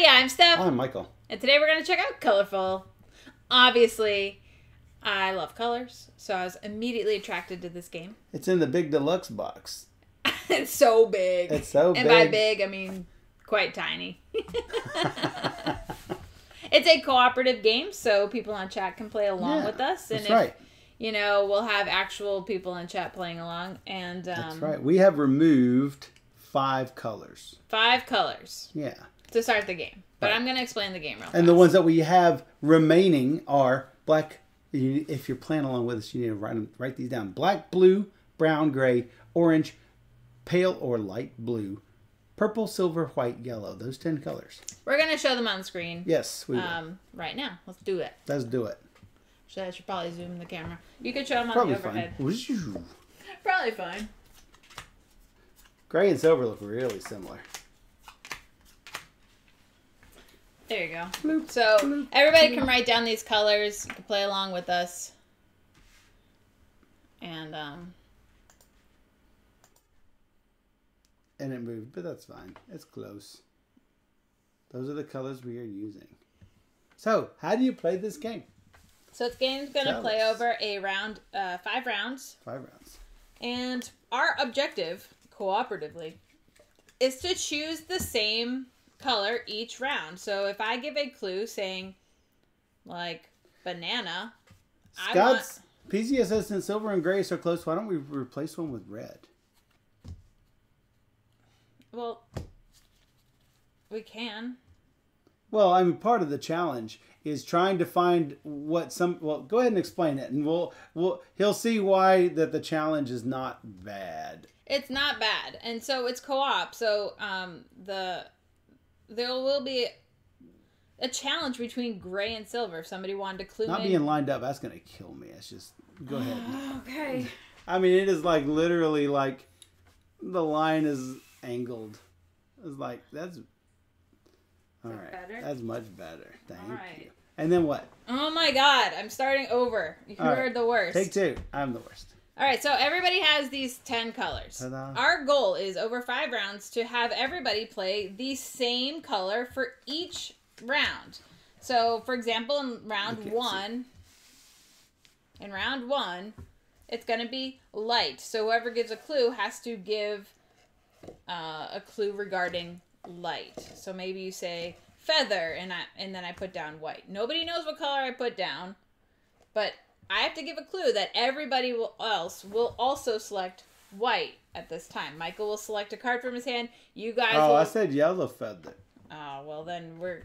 everybody, I'm Steph. I'm Michael. And today we're going to check out Colorful. Obviously, I love colors, so I was immediately attracted to this game. It's in the big deluxe box. it's so big. It's so and big. And by big, I mean quite tiny. it's a cooperative game, so people on chat can play along Yeah, with us. And That's if, right. you know, we'll have actual people in chat playing along. And um, That's right. We have removed five colors. five colors Yeah. To start the game. But Right. I'm going to explain the game real And the ones that we have remaining are black. You, if you're playing along with us, you need to write, write these down: black, blue, brown, gray, orange, pale or light blue, purple, silver, white, yellow. Those ten colors. We're going to show them on screen Yes, we will. um, right now. Let's do it. Let's do it. Should I should probably zoom the camera. You could show them on Probably the overhead. fine. Probably fine. Gray and silver look really similar. There you go. Bloop, So bloop, everybody can write down these colors. You can play along with us. And um, And it moved, but that's fine. It's close. Those are the colors we are using. So, how do you play this game? so this game's gonna Tell play us. over a round, uh, five rounds, Five rounds. and our objective, cooperatively, is to choose the same color each round. So if I give a clue saying, like banana, I want Scott's PCSS and silver and gray are so close. Why don't we replace one with red? well, we can. Well, I mean, part of the challenge is trying to find what some. Well, go ahead and explain it, and we'll we'll he'll see why that the challenge is not bad. It's not bad, and so it's co-op. So um, the there will be a challenge between gray and silver. If somebody wanted to clue Not in. being lined up, that's gonna kill me. It's just go ahead. okay. I mean, it is like literally like the line is angled. It's like that's all right. better? That's much better. Thank All right. you. And then what? Oh my God! I'm starting over. You All are right. the worst. Take two. I'm the worst. All right, so everybody has these 10 colors. Ta-da. Our goal is over five rounds to have everybody play the same color for each round. So, for example, in round can't see. one, in round one, it's going to be light. So, whoever gives a clue has to give uh, a clue regarding light. So, maybe you say feather, and I and then I put down white. Nobody knows what color I put down, but I have to give a clue that everybody will else will also select white at this time. Michael will select a card from his hand. You guys Oh, will. I said yellow feather. Oh, well then we're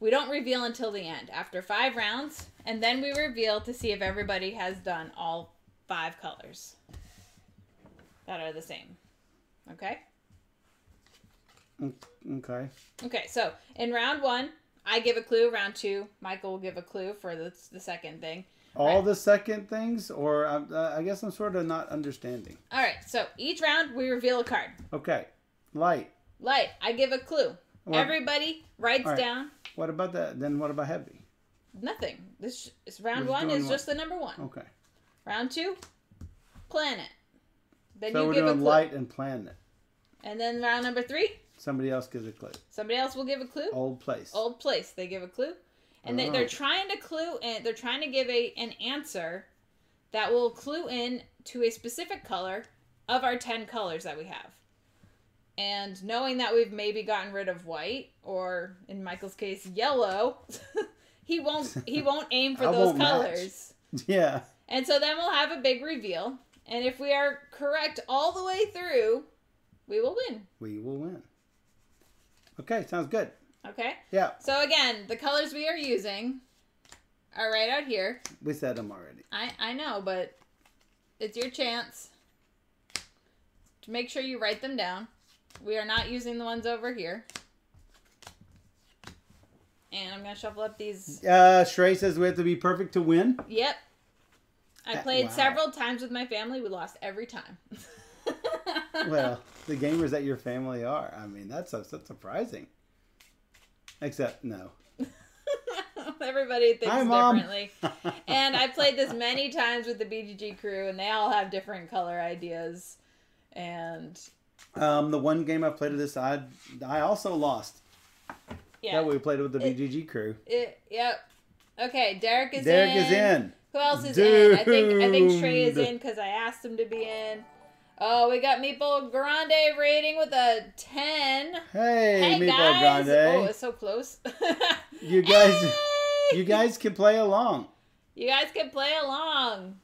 we don't reveal until the end after five rounds, and then we reveal to see if everybody has done all five colors that are the same. Okay. Mm, okay. Okay. So in round one, I give a clue. Round two, Michael will give a clue for the the second thing. All Right. the second things, or uh, uh, I guess I'm sort of not understanding. All right. So each round we reveal a card. Okay. Light. Light. I give a clue. Well, Everybody writes right. down What about that? Then what about heavy? nothing. This is round one is just the number one. Okay. Round two, planet. Then So you we're give a doing clue. light and planet. And then round number three, Somebody else gives a clue. somebody else will give a clue. Old place. Old place. They give a clue. And they, they're trying to clue in. they're trying to give a an answer that will clue in to a specific color of our 10 colors that we have. And knowing that we've maybe gotten rid of white or in Michael's case yellow, he won't he won't aim for those won't match. colors. Yeah. And so then we'll have a big reveal. And if we are correct all the way through, we will win. We will win. Okay. Sounds good. Okay? Yeah. So again, the colors we are using are right out here. We said them already. I, I know, but it's your chance to make sure you write them down. We are not using the ones over here. And I'm going to shuffle up these. Uh, Shrey says we have to be perfect to win. Yep. I played wow. several times with my family. We lost every time. Well, the gamers that your family are. I mean, that's that's surprising. Except no. Everybody thinks Hi, differently. and I played this many times with the BGG crew, and they all have different color ideas. And Um, the one game I played of this, I I also lost. Yeah. That we played with the It- BGG crew. It, yep. Okay, Derek is Derek in. Derek is in. Who else is in? I think I think Trey is in because I asked him to be in. Oh, we got Meeple Grande rating with a ten. Hey, Hey Meatball guys! Grande. Oh, it's so close. You guys- Hey! You guys can play along. You guys can play along.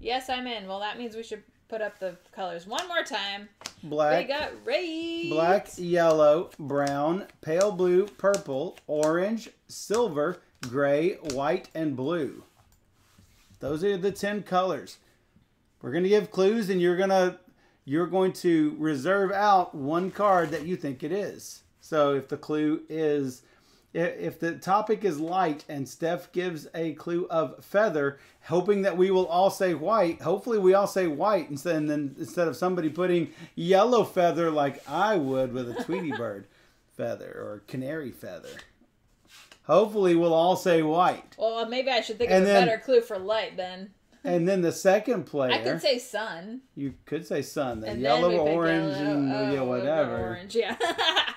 Yes, I'm in. Well, that means we should put up the colors one more time. Black, we got red. black, yellow, brown, pale blue, purple, orange, silver, gray, white, and blue. Those are the 10 colors. We're going to give clues and you're going to you're going to reserve out one card that you think it is. So if the clue is if the topic is light and Steph gives a clue of feather, hoping that we will all say white, hopefully we all say white instead and then instead of somebody putting yellow feather like I would with a Tweety bird feather or canary feather. Hopefully we'll all say white. Well, maybe I should think And of a then- better clue for light then. And then the second player, I could say sun. you could say sun, the yellow, then we pick orange, yellow. and Oh, yeah, whatever. Orange, yeah.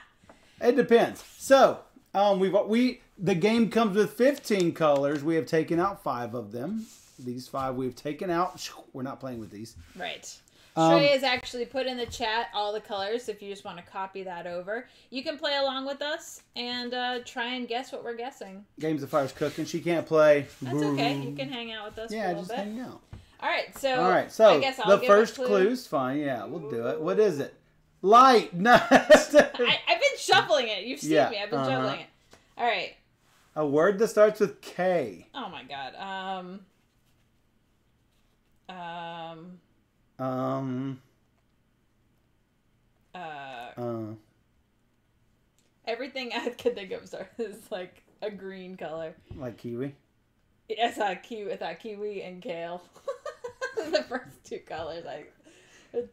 It depends. So, um, we've we the game comes with 15 colors. We have taken out five of them. These five we've taken out. We're not playing with these. right. Um, Trey has actually put in the chat all the colors if you just want to copy that over. You can play along with us and uh, try and guess what we're guessing. Games of Fire's cooking. She can't play. That's okay. You can hang out with us for a Yeah, little just bit. hang out. All right, so All right. So I guess I'll the first clue. clue's fine. Yeah, we'll do it. What is it? Light. No. I, I've been shuffling it. You've seen Yeah, me. I've been uh-huh. shuffling it. All right. A word that starts with K. Oh my god. Um. Um. Um. Uh. Uh. Everything I could think of is like a green color. Like kiwi. Yes, I kiwi. I thought kiwi and kale. the first two colors. I.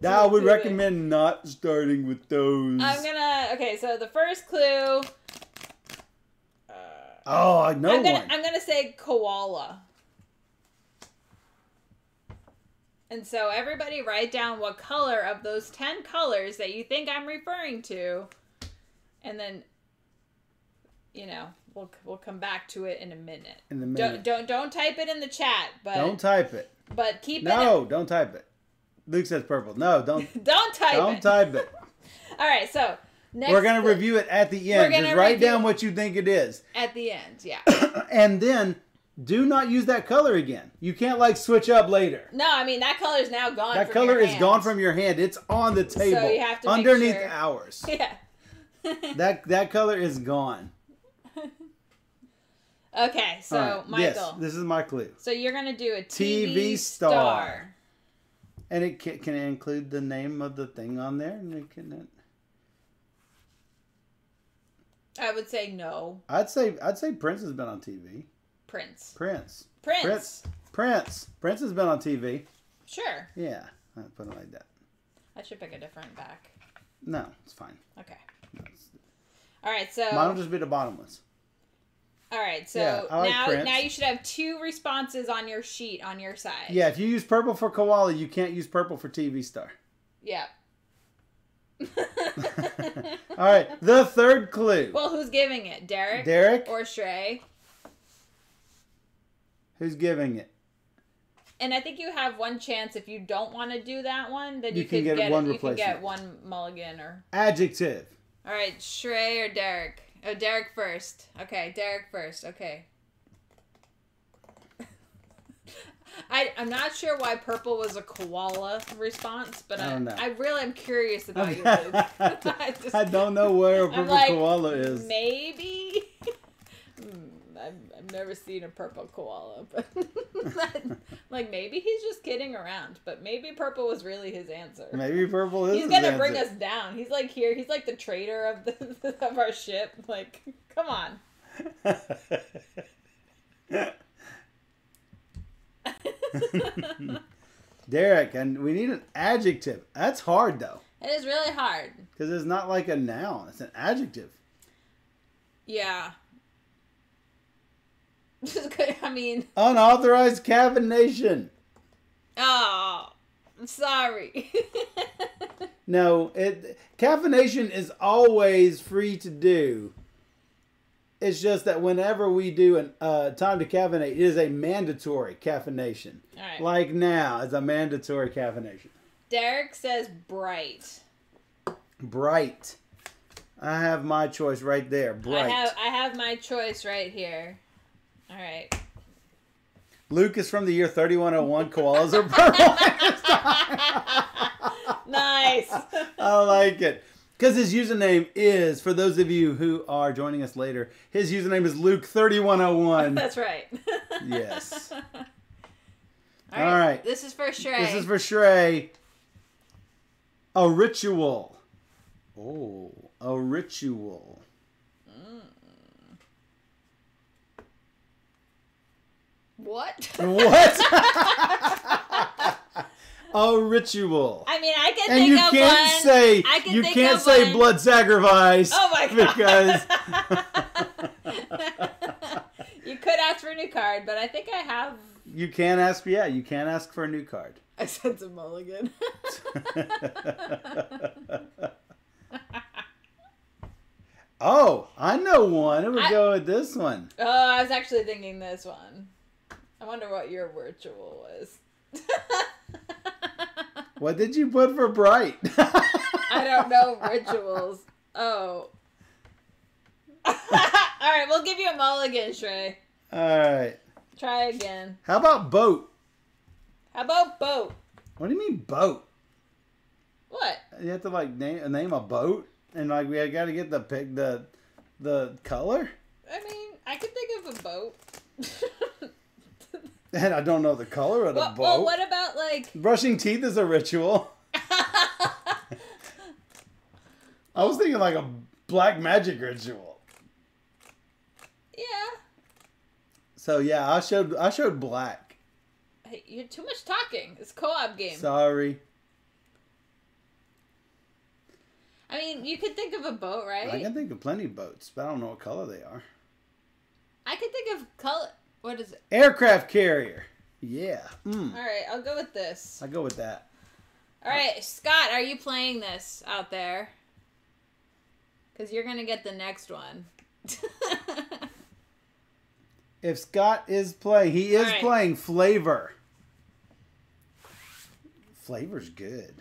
Now, I would big. recommend not starting with those. I'm gonna. Okay, so the first clue. Uh, Oh, I know I'm gonna. one. I'm gonna say koala. And so everybody write down what color of those 10 colors that you think I'm referring to. And then you know, we'll we'll come back to it in a minute. In the Don't minute. don't don't type it in the chat, but Don't type it. but keep No, don't type it. Luke says purple. No, don't. Don't type it. don't type it. All right, so next We're gonna review it at the end. Just write down what you think it is, at the end. Yeah. and then do not use that color again. You can't like switch up later. No, I mean that color is now gone. That color is hand. gone from your hand. It's on the table So you have to make underneath sure- ours. Yeah. That that color is gone. okay, so right, Michael. Yes, this is my clue. So you're gonna do a TV, TV star. star. And it can, can it include the name of the thing on there? And it can, I would say no. I'd say I'd say Prince has been on TV. Prince. Prince. Prince. Prince. Prince. Prince has been on TV. Sure. Yeah, I put it like that. I should pick a different back. No, it's fine. Okay. All right. So. Mine will just be the bottom ones. all right. So Yeah, like now Prince. now you should have two responses on your sheet on your side. Yeah, if you use purple for koala, you can't use purple for TV star. Yeah. All right, the third clue. well, who's giving it? Derek. Derek, Or Shrey. Who's giving it? And I think you have one chance if you don't want to do that one, then you, You can could get get, one you can get one mulligan or. Adjective. All right, Shrey or Derek. Oh, Derek first. Okay, Derek first. Okay. I I'm not sure why purple was a koala response, but I I. I really am curious about you. I just- I don't know where a purple like, koala is. Maybe. I've, I've never seen a purple koala, but like maybe he's just kidding around. But maybe purple was really his answer. Maybe purple is. He's gonna bring answer. us down. He's like here. He's like the traitor of the of our ship. Like, come on. Derek, and we need an adjective. That's hard though, It is really hard. because it's not like a noun; it's an adjective. Yeah. I mean, Unauthorized caffeination. oh, I'm sorry. No, it caffeination is always free to do. It's just that whenever we do an uh, time to caffeinate, it is a mandatory caffeination. Right. Like now, it's a mandatory caffeination. Derek says bright. Bright. I have my choice right there. Bright. I have I have my choice right here. All right. Luke is from the year 3101. Koalas are purple. Nice. I like it. Because his username is, for those of you who are joining us later, his username is Luke3101. That's right. Yes. All All right. This is for Shrey. This is for Shrey. A ritual. Oh, a ritual. What? What? a ritual. I mean, I can And think you of can't one. say I can you think can't of say one. blood sacrifice. Oh my god. because you could ask for a new card, but I think I have. you can't ask. Yeah, you can't ask for a new card. I said some mulligan. oh, I know one. It would I- go with this one. oh, I was actually thinking this one. I wonder what your ritual was. What did you put for bright? I don't know rituals. Oh. All right, we'll give you a mulligan, Shrey. All right. Try again. How about boat? How about boat? What do you mean boat? What? You have to like name a name a boat, and like we got to get the pick the the color. I mean, I could think of a boat. And I don't know the color of the boat. well, what about like? Brushing teeth is a ritual. I was thinking like a black magic ritual. yeah. So yeah, I showed I showed black. Hey, you're too much talking. It's a co-op game. Sorry, I mean, you could think of a boat, right? I can think of plenty of boats, but I don't know what color they are. I could think of color. What is it? Aircraft carrier. Yeah, mm, All right, I'll go with this. I go with that. All right, Scott, are you playing this out there? Because you're gonna get the next one. If Scott is playing, he is right. playing flavor. Flavor's good.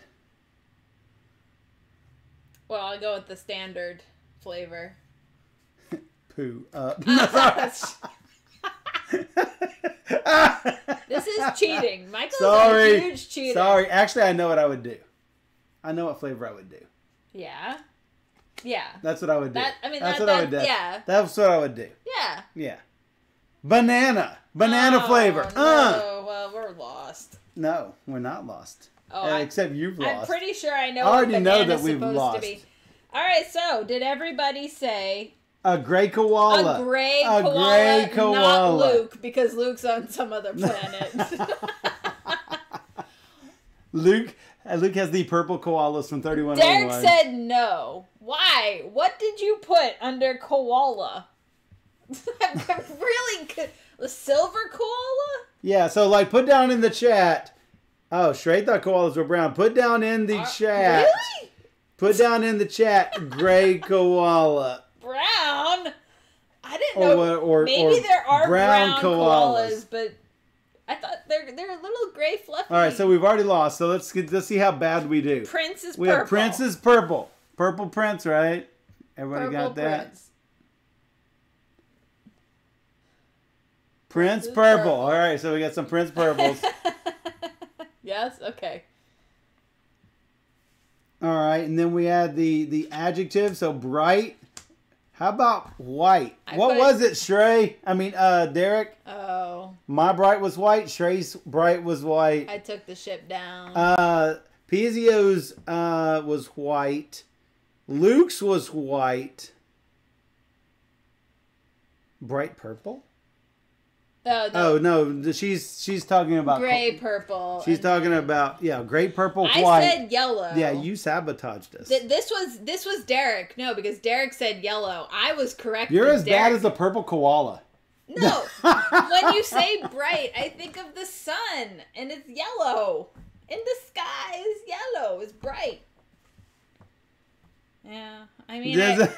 well, I'll go with the standard flavor. Poo. Uh, This is cheating. Michael's Sorry. a huge cheater. Sorry. Actually, I know what I would do. I know what flavor I would do. Yeah. Yeah. That's what I would do. That- I mean, that's that- what I would do. yeah. That's what I would do. Yeah. Yeah. Banana. Banana Oh, flavor. No. Uh. Well, we're lost. No, we're not lost. Oh, Uh, except you've I'm pretty sure I know I already what know that we've supposed lost. to be. All right, so did everybody say A gray koala. a gray A koala, gray not. Luke, because Luke's on some other planet. Luke. uh, Luke has the purple koalas from 31. Derek said no. Why? What did you put under koala? Really good. The silver koala? Yeah, so like put down in the chat. Oh, Shrey thought koalas were brown. Put down in the chat. Really? Put down in the chat gray koala. Brown? I didn't know. what- or- maybe or there are brown brown, koalas. koalas. but I thought they're they're a little gray fluffy. All right, so we've already lost. So let's get, let's see how bad we do. Prince is We purple. have Prince is purple. Purple Prince, right? Everybody purple got that? Prince. Prince Prince purple. purple. All right, so we got some Prince purples. yes. Okay. All right, and then we had the the adjective. So bright. How about white? I what put- was it, Shrey? I mean, uh, Derek. Oh, My bright was white. Shrey's bright was white. I took the ship down. Uh, Pizio's uh was white. Luke's was white. Bright purple. Oh, the Oh no, she's she's talking about gray purple. She's talking about yeah, gray, purple, I white. said yellow. yeah, you sabotaged us. Th- this was this was Derek. No, because Derek said yellow. I was correct. You're as bad as the purple koala. No. when you say bright, I think of the sun, and it's yellow. In the sky is yellow. It's bright. Yeah, I mean, There's I, a-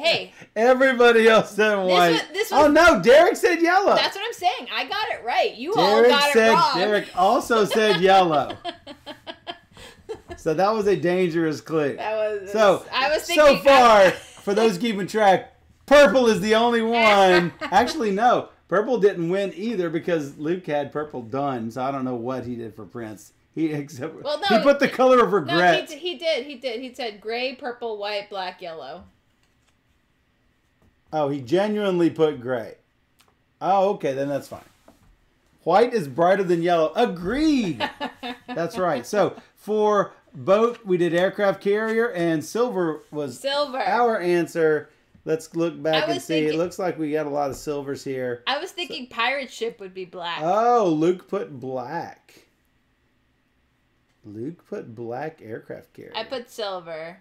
Hey, Everybody else said white. was- this oh no, Derek said yellow. that's what I'm saying. I got it right. You all got said it wrong. Derek also said yellow. so that was a dangerous clue. that was So I was so far for those keeping track, purple is the only one. Actually, no, purple didn't win either because Luke had purple done. So I don't know what he did for Prince. He except Well, no, he put the color of No, regret. he, he did. He did. He said gray, purple, white, black, yellow. Oh, he genuinely put gray. Oh, okay, then that's fine. White is brighter than yellow. Agreed. That's right. So for boat, we did aircraft carrier, and silver was Silver. our answer. Let's look back and see. It looks like we got a lot of silvers here. I was thinking pirate ship would be black. Oh, Luke put black. Luke put black aircraft carrier. I put silver.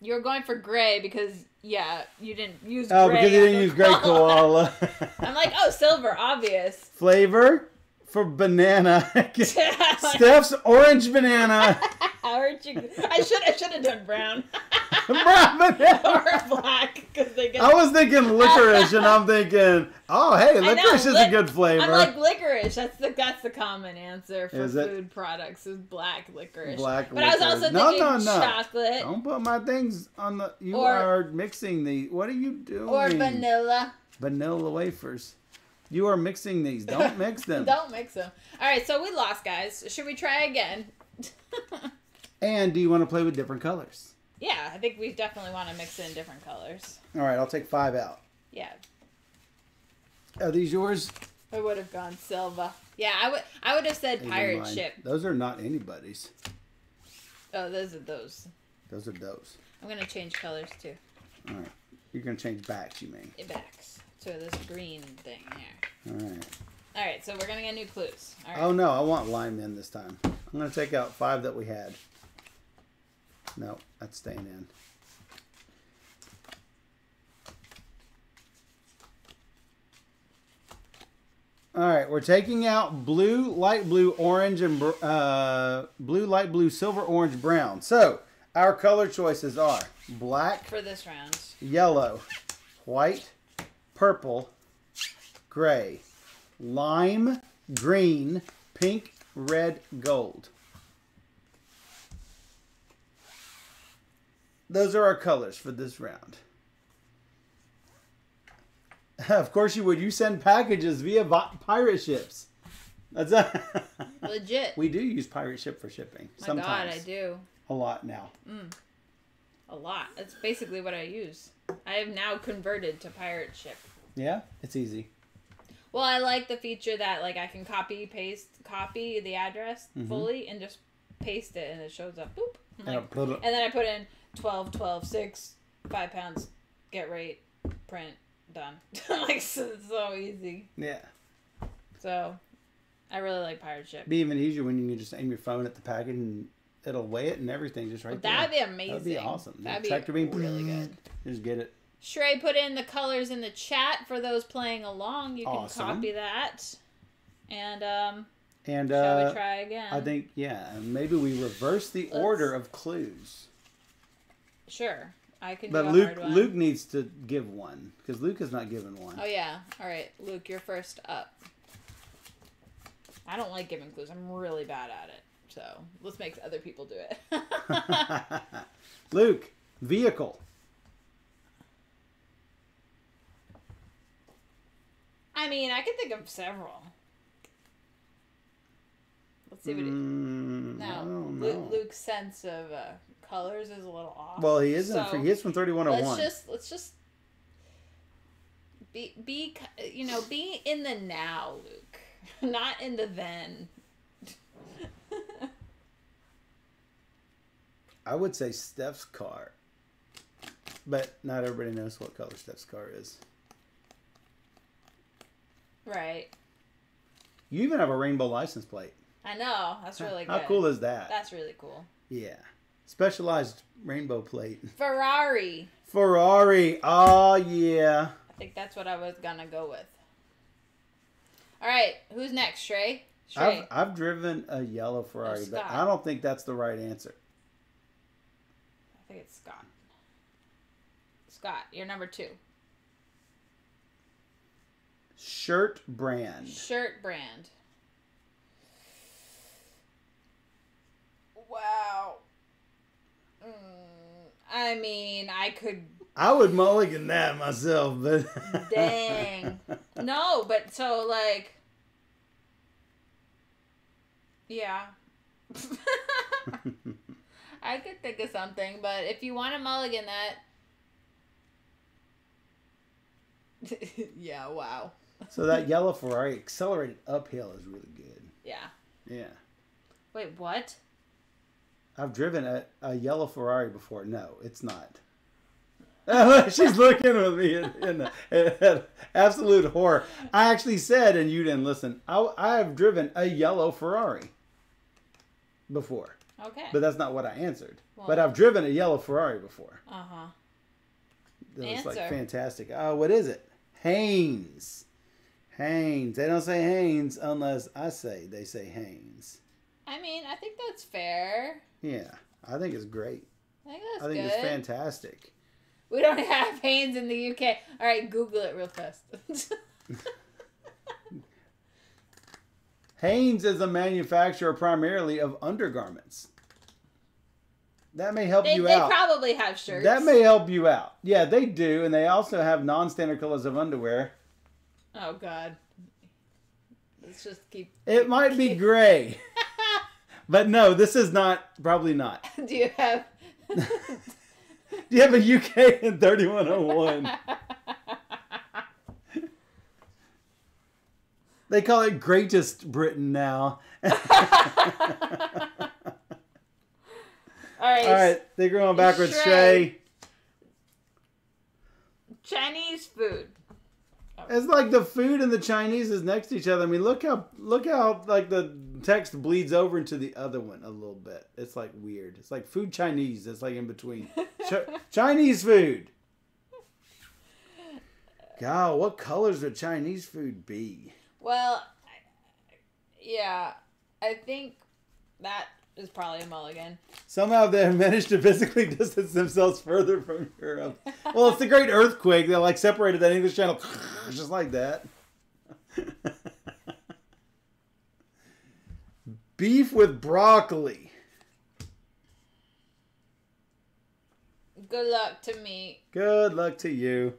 You were going for gray because yeah, you didn't use. Oh, because you didn't use gray koala. I'm like, oh, silver, obvious. Flavor for banana. Steph's orange banana. How are you? I should I should have done brown Brown or black because they get. I was thinking licorice, and I'm thinking, oh, hey, know, licorice is a good flavor. I'm like licorice. That's the that's the common answer for food products is black licorice. Black but I was also licorice. No, thinking no, no. chocolate Don't put my things on the. You Or- are mixing the. What are you doing? or vanilla. Vanilla wafers. You are mixing these. Don't mix them. Don't mix them. All right, so we lost, guys. Should we try again? And do you want to play with different colors? yeah, I think we definitely want to mix in different colors. All right, I'll take five out. Yeah, Are these yours? I would have gone silver. Yeah, I would. I would have said These are pirate mine. ship. Those are not anybody's. Oh, those are those. Those are those. I'm gonna change colors too. All right. You're gonna change backs, you mean? It backs. So this green thing here. All right. All right, so we're gonna get new clues. All right. Oh no, I want lime in this time. I'm gonna take out five that we had. No, that's staying in. All right, we're taking out blue, light blue, orange, and uh, blue, light blue, silver, orange, brown. So our color choices are black, For this round. yellow, white, purple, gray, lime, green, pink, red, gold. Those are our colors for this round. Of course you would. You send packages via vi- pirate ships. That's a Legit. we do use pirate ship for shipping. My sometimes. God, I do A lot now. Mm. a lot. That's basically what I use. I have now converted to pirate ship. Yeah, it's easy. Well, I like the feature that like I can copy paste copy the address mm-hmm. fully and just paste it and it shows up. Boop. I'm And and then I put in 12, 12, 6, 5 pounds, get rate, print, done. like so, so easy. yeah. So I really like pirate ship. be even easier when you can just aim your phone at the package and it'll weigh it and everything just right That'd there. be amazing. That'd be awesome. That'd be Tractor beam, really good. Just get it. Shrey put in the colors in the chat for those playing along. You can Awesome. copy that. And um, And shall uh, we try again? I think yeah, maybe we reverse the Let's- order of clues. Sure, I can. But Luke. Luke needs to give one because Luke has not given one. Oh yeah. All right, Luke, you're first up. I don't like giving clues. I'm really bad at it. So let's make other people do it. Luke, vehicle. I mean, I can think of several. Let's see what it. Mm, I No, Luke. Luke's sense of uh, colors is a little off. Well, he is. So- in, he is from thirty oh one oh let's just let's just be be you know be in the now luke not in the then I would say Steph's car, but not everybody knows what color Steph's car is. right You even have a rainbow license plate. i know that's really good How cool is that? that's really cool Yeah. Specialized rainbow plate. ferrari Ferrari. Oh, yeah. i think that's what i was gonna go with all right who's next shrey shrey I've, I've driven a yellow Ferrari, but I don't think that's the right answer. i think it's scott Scott, you're number two. Shirt brand. Shirt brand. Wow. Mm, I mean, I could. I would mulligan that myself, but Dang. No, but so, like. Yeah. I could think of something, but if you want to mulligan that. yeah, wow. so that yellow Ferrari accelerated uphill is really good. Yeah. Yeah. Wait, what? I've driven a, a yellow Ferrari before. No, it's not. She's looking at me in, in, in absolute horror. I actually said, and you didn't listen. I, I have driven a yellow Ferrari before, Okay. but that's not what I answered. but I've driven a yellow Ferrari before. Uh huh. Was like fantastic. Oh, what is it? Hanes. Hanes. They don't say Hanes unless I say they say Hanes. I mean, I think that's fair. Yeah, I think it's great. I think that's I think good. it's fantastic. We don't have Hanes in the UK. All right, Google it real fast. Hanes is a manufacturer primarily of undergarments. That may help they you they out. probably have shirts. that may help you out. Yeah, they do, and they also have non-standard colors of underwear. Oh God. Let's just keep. It might be gray, but no, this is not. Probably not. Do you have? Do you have a UK in 3101? They call it Greatest Britain now. All right. All right, they're going backwards. Shay. Chinese food. It's like the food and the Chinese is next to each other. I mean, look how look how like the text bleeds over into the other one a little bit. It's like weird. It's like food Chinese. It's like in between. Ch- Chinese food. God, what colors would Chinese food be? Well, yeah, I think that is probably a mulligan. Somehow they managed to physically distance themselves further from Europe. Well, it's the Great Earthquake that like separated that English Channel, just like that. Beef with broccoli. Good luck to me. Good luck to you.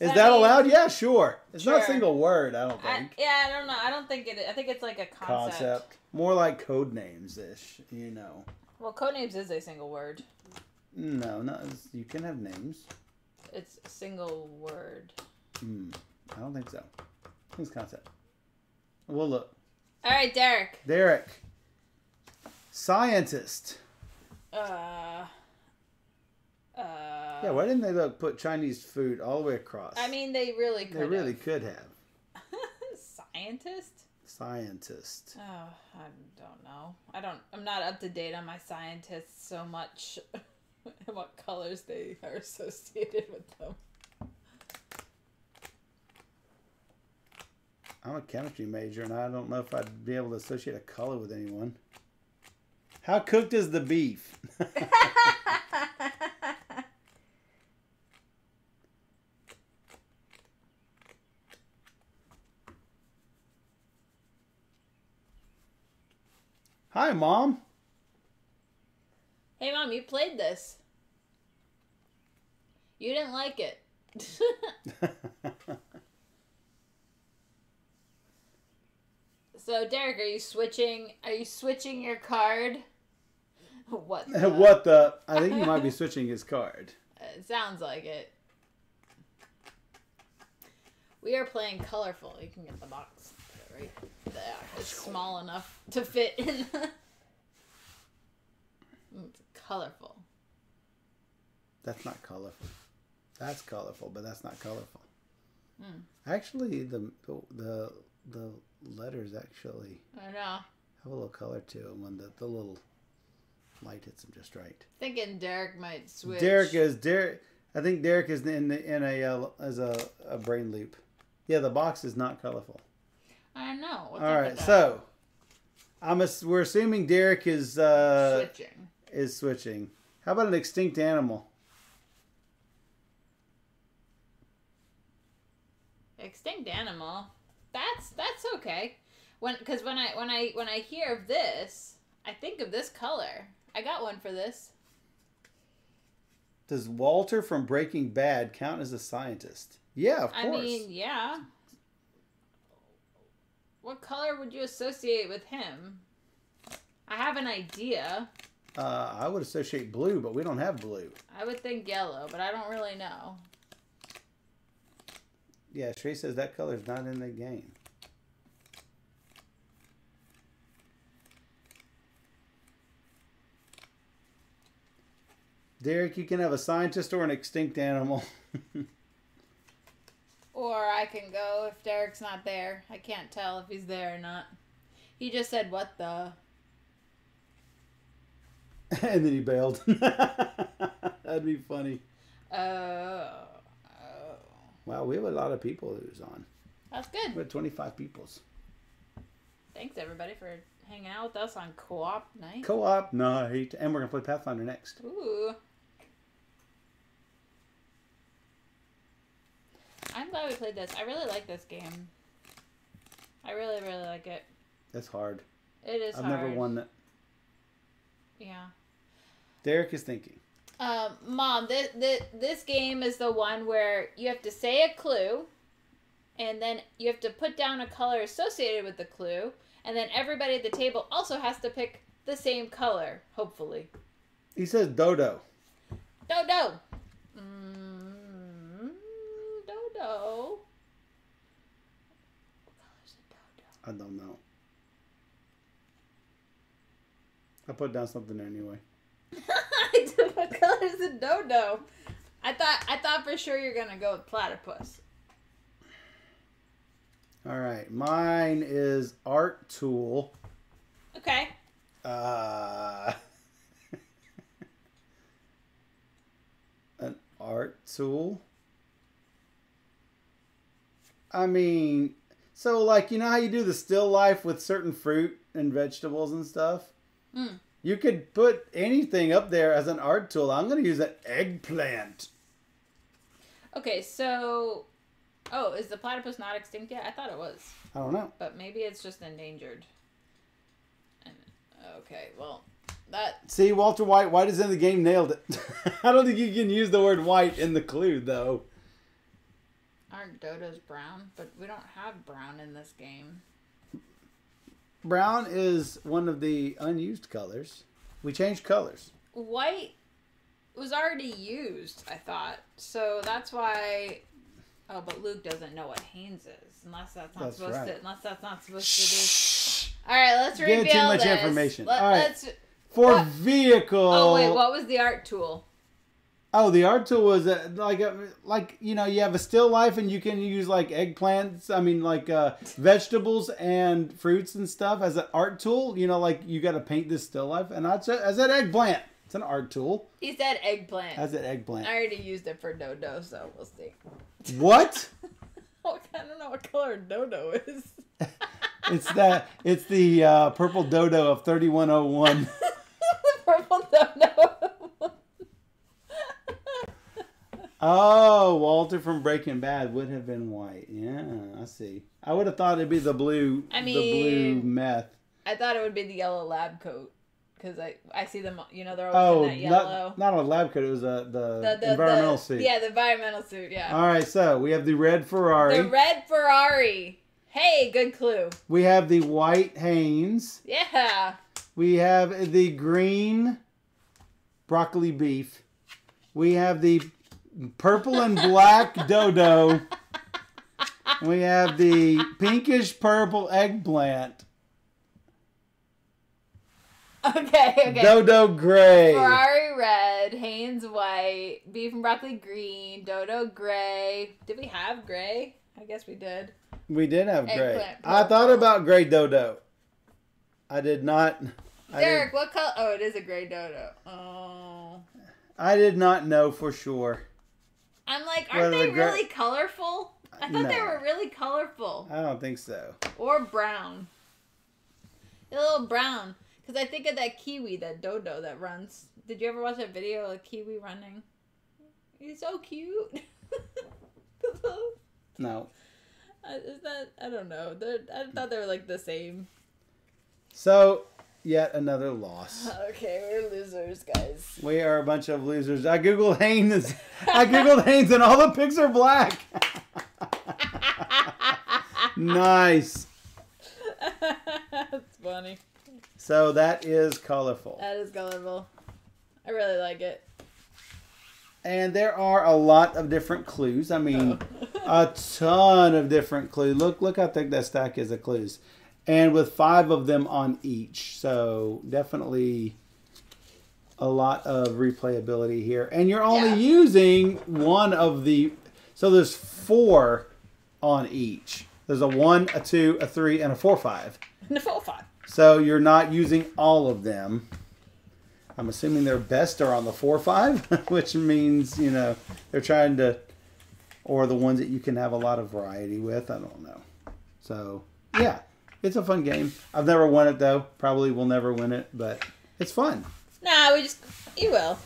Is Does that mean- allowed? Yeah, sure. It's not a single word, I don't I, think. yeah, I don't know. I don't think it. I think it's like a concept. Concept. More like code names ish, you know. Well, codenames is a single word. No, not you can have names. It's a single word. Hmm, I don't think so. I think it's concept. Well, look. All right, Derek. Derek. Scientist. Uh. Uh. Yeah, why didn't they look, put Chinese food all the way across? I mean, they really could. they really could have. Scientist? Scientist. Oh, I don't know. I don't. I'm not up to date on my scientists so much. and what colors they are associated with them. I'm a chemistry major, and I don't know if I'd be able to associate a color with anyone. How cooked is the beef? Hi, Mom. hey, mom, you played this. You didn't like it. so, Derek, are you switching? Are you switching your card? What? the- what the? I think he might be switching his card. It sounds like it. We are playing colorful. You can get the box right there. It's small enough to fit in. it's colorful. That's not colorful. That's colorful, but that's not colorful. Hmm. Actually, the, the the the letters actually. I know. Have a little color to them when the, the little light hits them just right. Thinking Derek might switch. Derek is Derek. I think Derek is in in a uh, as a, a brain loop. Yeah, the box is not colorful. I know. What's All right, so I'm a, we're assuming Derek is uh, switching. Is switching. How about an extinct animal? Extinct animal. That's that's okay. When because when I when I when I hear of this, I think of this color. I got one for this. Does Walter from Breaking Bad count as a scientist? Yeah, of course. I mean, yeah. What color would you associate with him? I have an idea. uh, I would associate blue, but we don't have blue. I would think yellow, but I don't really know. Yeah, Trey says that color's not in the game. Derek, you can have a scientist or an extinct animal. Or I can go if Derek's not there. I can't tell if he's there or not. He just said, "What the." and then he bailed. That'd be funny. Oh. Wow, we have a lot of people who's on. That's good. We have 25 peoples. Thanks everybody for hanging out with us on co-op night. Co-op night. And we're going to play Pathfinder next. Ooh. I'm glad we played this. I really like this game. I really, really like it. It's hard. It is I've hard. never won that. Yeah. Derek is thinking. Um, Mom, this, this, this game is the one where you have to say a clue, and then you have to put down a color associated with the clue, and then everybody at the table also has to pick the same color, hopefully. He says dodo. Dodo! Mm, dodo. What color's a dodo? I don't know. I put down something anyway. I don't- what color is a dodo? I thought I thought for sure you're gonna go with platypus. All right, mine is art tool. Okay. Uh, an art tool. I mean, so like you know how you do the still life with certain fruit and vegetables and stuff. Hmm. You could put anything up there as an art tool. I'm gonna use an eggplant. Okay, so oh, is the platypus not extinct yet? I thought it was, I don't know. but maybe it's just endangered. And, okay, well, that See, Walter White, White is in the game, nailed it. I don't think you can use the word white in the clue though. aren't dodos brown, but we don't have brown in this game. Brown is one of the unused colors. We changed colors. White was already used, I thought, so that's why. Oh, but Luke doesn't know what Hanes is, unless that's not That's supposed right. to. Unless that's not supposed to be. All right, let's Give reveal too much this. information. Let, All right. us For What? vehicle. Oh wait, what was the art tool? Oh, the art tool was uh, like a, like you know you have a still life and you can use like eggplants. I mean like uh, vegetables and fruits and stuff as an art tool. You know like you got to paint this still life and I said as an eggplant. It's an art tool. He said eggplant. As an eggplant. I already used it for dodo, so we'll see. What? Oh, I don't know what color dodo is. It's that. It's the uh, purple dodo of thirty one oh one. the purple dodo. Oh, Walter from Breaking Bad would have been white. Yeah, I see. I would have thought it'd be the blue. I the blue meth. I thought it would be the yellow lab coat because I I see them. You know, they're always Oh, in that yellow. not, not a lab coat. It was a the, the, the, environmental the, suit. Yeah, the environmental suit. Yeah. All right, so we have the red Ferrari. The red Ferrari. Hey, good clue. we have the white Hanes. Yeah. We have the green broccoli beef. We have the purple and black dodo. We have the pinkish purple eggplant. Okay. Okay. Dodo gray. Ferrari red, Hanes white, beef and broccoli green, Dodo gray. Did we have gray? I guess we did. We did have gray. I thought about gray dodo. I did not. I did, Derek, what color? Oh, it is a gray Dodo. Oh. I did not know for sure. I'm like, aren't the they gra- really colorful? I thought they were really colorful. I don't think so. Or brown. A little brown. Because I think of that kiwi, that dodo that runs. Did you ever watch that video of a kiwi running? He's so cute. No. Uh, Is that I don't know. They're, I thought they were like the same. So, yet another loss. Okay, we're losers, guys. We are a bunch of losers. I googled Hanes. I googled Hanes, and all the pics are black. nice. That's funny. So that is colorful. That is colorful. I really like it. And there are a lot of different clues. I mean, a ton of different clues. Look, look how thick that stack is of clues, and with five of them on each. So definitely a lot of replayability here. And you're only Yeah. using one of the. So there's four on each. There's a one, a two, a three, and a four five. The full five. So you're not using all of them. I'm assuming their best are on the four five, which means you know they're trying to, or the ones that you can have a lot of variety with. I don't know. So yeah, it's a fun game. I've never won it though. Probably will never win it, but it's fun. Nah, we just you will.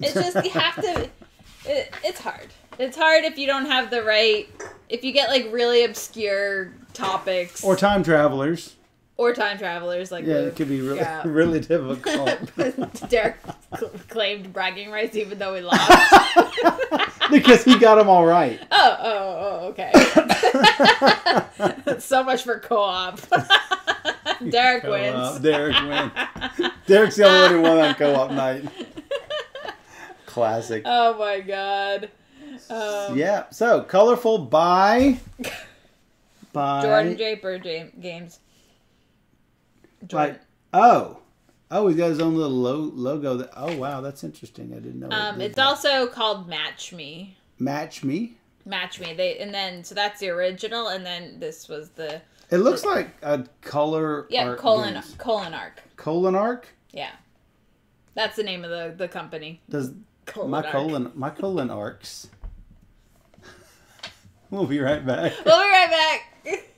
It's just you have to. It, it's hard. It's hard if you don't have the right. If you get like really obscure topics Or time travelers. or time travelers like Yeah, it could be really Yeah. really difficult Derek cl- claimed bragging rights even though we lost. because he got them all right. oh, oh, oh, okay. So much for co-op. Derek Co-op. wins. Derek wins. Derek's the only one who won on co-op night. Classic. oh my god. Um, yeah. So colorful by by Jordan Draper Jam- games. Jordan. like oh oh he's got his own little lo- logo. That oh wow that's interesting. I didn't know. Um, did it's that. also called Match Me. match me. Match Me. They and then so that's the original, and then this was the It looks like a color yeah colon games. colon arc. colon arc. Yeah, that's the name of the the company. Does Colon my arc. colon my colon arcs? we'll be right back. We'll be right back.